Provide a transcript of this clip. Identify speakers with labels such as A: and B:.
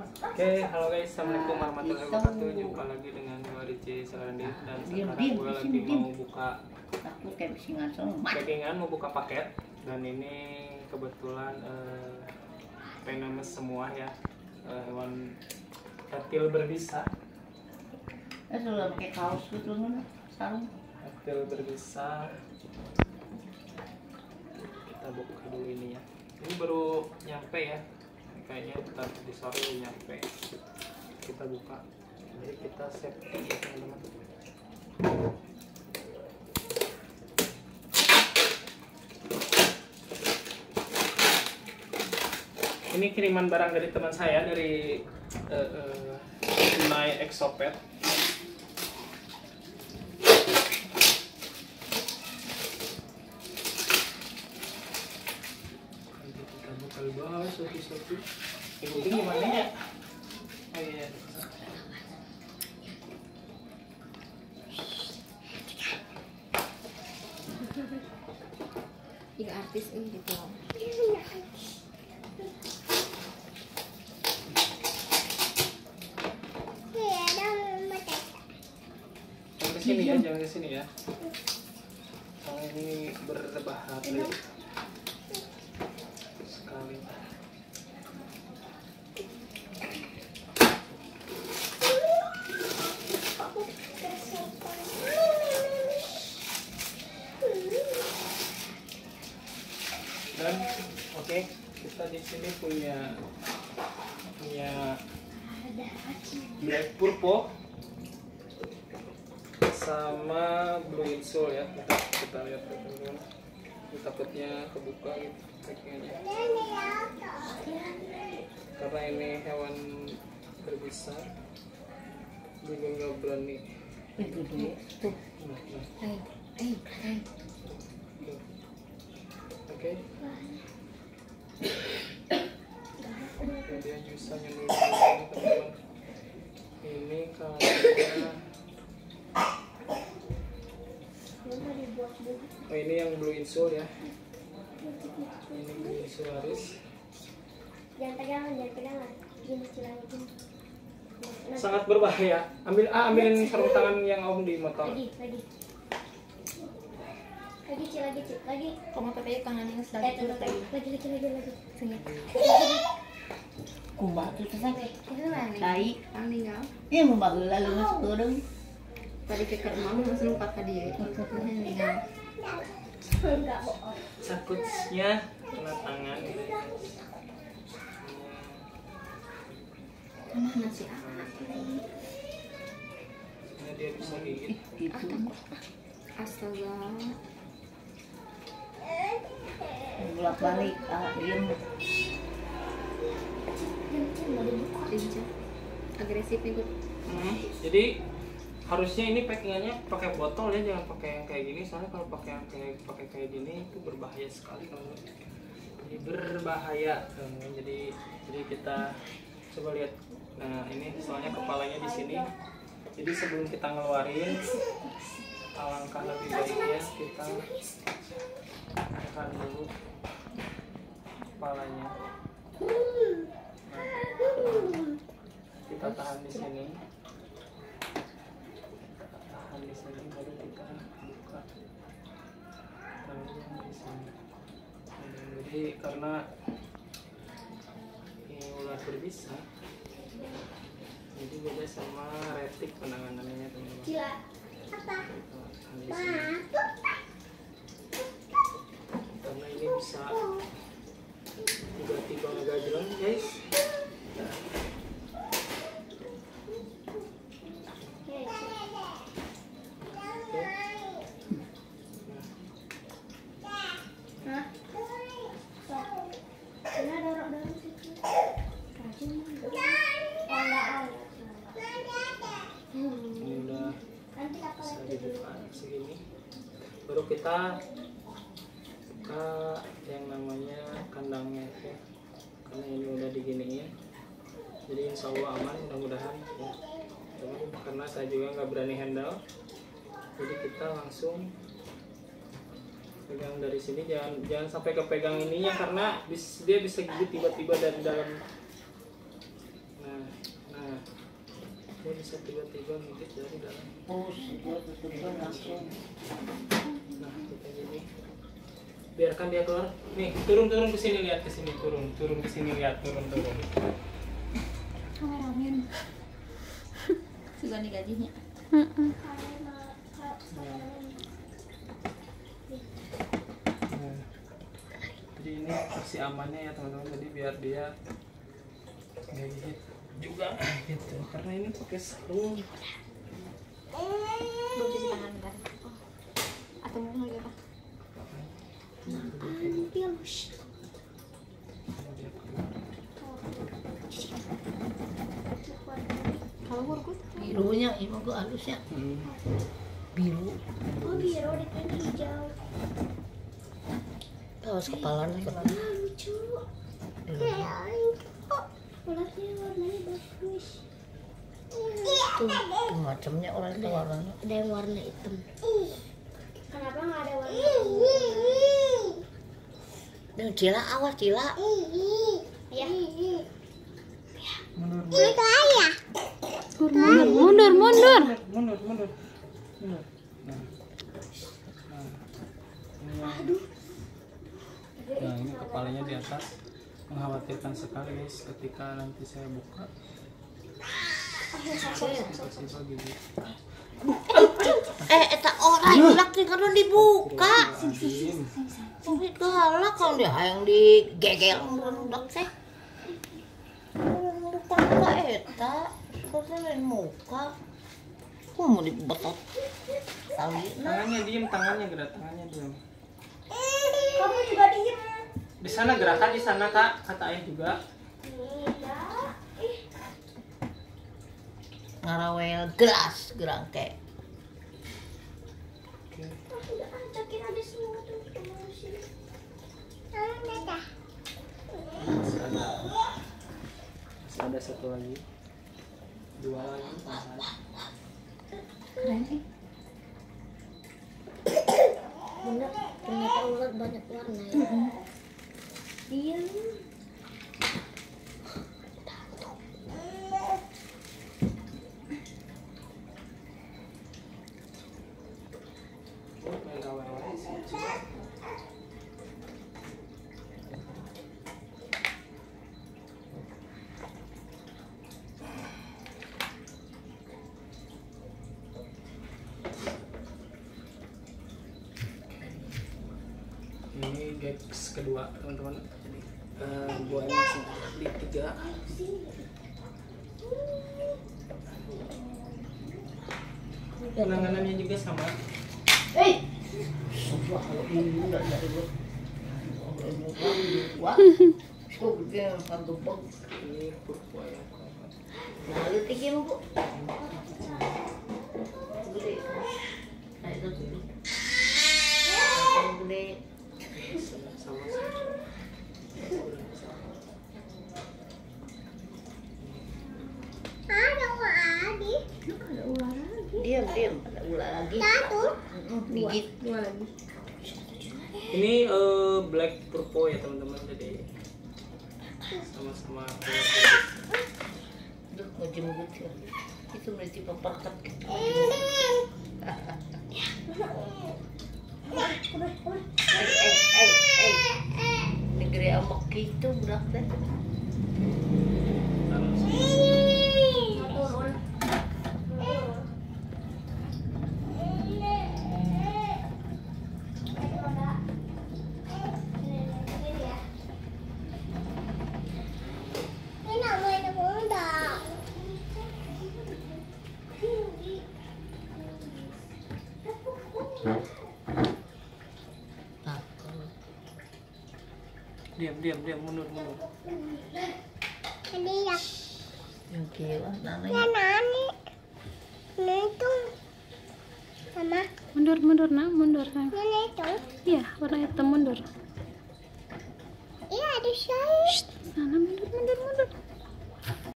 A: Oke, halo guys, assalamualaikum warahmatullahi wabarakatuh. Jumpa lagi dengan gue Ricci Saladin dan sekarang gue lagi mau buka packingan, mau buka paket dan ini kebetulan eh, venomous semua ya. Eh, hewan reptil berbisa,
B: eh sudah pakai kaos gitu mana sarung.
A: Reptil berbisa. Kita buka dulu ini ya. Ini baru nyampe ya, kayaknya di sore nyampe. Kita buka, jadi kita safety ya teman-teman. ini kiriman barang dari teman saya dari uh, uh, Exopet. Nanti satu-satu. Yang penting gimana ya? Oh iya.
C: tiga artis ini gitu
A: Jangan ke sini ya, jangan ke sini ya. Soalnya ini berbahaya sekali. Dan oke, kita di sini punya punya black purple sama blue insole ya. Kita, kita lihat ya, teman-teman. Ini takutnya kebuka gitu packingnya karena ini hewan berbisa juga nggak berani.
B: Itu tuh.
A: Nah, nah,
C: hey hey
A: tuh. oke. Kemudian dulu ini teman-teman ini kayaknya Oh ini yang blue insole ya. Ini blue insularis.
D: jangan pegangan jangan pegangan gini celana gini nah,
A: Sangat berbahaya. Ambil ah ambilin sarung tangan yang om di motor.
D: lagi lagi lagi cil lagi cil lagi
C: kamu kangen yang
D: eh
C: sedang tadi
D: tuh. lagi lagi lagi lagi
C: sini
B: kumbah tuh sampai
C: itu mana
B: tai
C: ang
B: ini mau masuk
C: tadi lupa ke dia.
A: Takutnya kena tangan.
C: Mana nasi apa?
A: Ini dia bisa gigit.
B: gitu
C: astaga
B: bolak balik ah diem
C: agresif nih
A: Hmm, Jadi harusnya ini packingannya pakai botol ya, jangan pakai yang kayak gini. Soalnya kalau pakai yang kayak pakai kayak gini itu berbahaya sekali kalau jadi berbahaya. Jadi jadi kita coba lihat. Nah ini soalnya kepalanya di sini. Jadi sebelum kita ngeluarin, alangkah lebih baiknya kita tekan dulu kepalanya. Nah, kita tahan di sini. Kita tahan di sini baru kita buka. Tahan di sini. Hmm, jadi karena ini ular berbisa jadi beda sama retik penanganannya teman-teman.
D: Apa?
A: Karena ini bisa tiba-tiba ngegajreng guys.
D: Hei, Cil.
A: Oke. Nah,
D: Hah? Sok. Cila dorong-dorong situ. Rajin, dorong. Oh, enggak, oh, enggak. Hmm.
A: ini udah
D: Nanti apa
A: bisa
D: lagi dulu?
A: dibuka segini baru kita buka yang namanya kandangnya ya. Karena ini udah diginiin. Jadi insya Allah aman mudah-mudahan ya. Cuman karena saya juga nggak berani handle jadi kita langsung pegang dari sini. Jangan jangan sampai kepegang ininya karena dia bisa gigit tiba-tiba dari dalam nah nah dia bisa tiba-tiba ngintip dari dalam.
B: Terus langsung.
A: nah kita gini biarkan dia keluar. Nih turun turun ke sini lihat ke sini turun. Turun ke sini lihat turun turun
C: kameramen juga nih. Gajinya
A: Nah, jadi ini versi amannya ya teman-teman. Jadi biar dia nggak gigit juga gitu karena ini pakai sarung
C: belum cuci tangan kan oh. atau mau lagi apa kalau kurkut
B: Birunya ini gua halusnya
A: hmm.
B: biru.
D: Oh biru di hijau.
B: Terus kepalanya kena.
D: Ah lucu. Ulatnya warnanya bagus.
B: Tuh, tuh macamnya orang itu warnanya.
D: Ada yang warna hitam. Kenapa nggak ada warna hitam?
B: Dan cila awas cila.
D: Ya.
A: mundur
D: Itu ayah.
E: mundur mundur mundur
A: mundur mundur mundur nah nah ini nah ini kepalanya di atas mengkhawatirkan sekali guys ketika nanti saya buka tiba-tiba
B: Eh, eta orang galak sih karena dibuka. Tapi galak kalau dia yang digegel budak teh. Buka eta, seperti lain muka. Kok mau dibetot?
A: Tangannya diem tangannya gerak tangannya diem
D: Kamu juga diem.
A: Di sana gerakan di sana kak kata ayah juga.
D: Ih,
B: Ngarawel gelas gerangke.
A: Masih ada masih ada satu lagi dua lagi
C: keren sih
D: Bener, ternyata ulat banyak warna ya. Iya.
A: Oh, main ini gags kedua teman-teman jadi eh, gua langsung beli tiga penanganannya juga sama
B: Eh, gede kan
A: ya.
B: Gede.
A: Sama
D: Ada lagi.
C: ada ular lagi
B: Diam diam. Ada ular lagi.
D: Satu.
B: Gigit.
C: dua lagi
A: ini eh, black purple ya teman-teman jadi sama-sama.
B: Duh, mau jemput ya. Itu berarti peperkat. Eh, eh, eh, eh. Negeri amak gitu berat deh.
D: Turun. Ini namanya bunda.
B: Nah, kalau
A: diam diam diam mundur mundur
D: Ini ya.
B: yang kira
D: Ya
B: namanya
D: nani. Ini itu. Sama.
E: mundur mundur nak mundur sayang
D: Ini itu.
E: iya warna hitam mundur
D: Iya ada saya.
E: sana mundur mundur mundur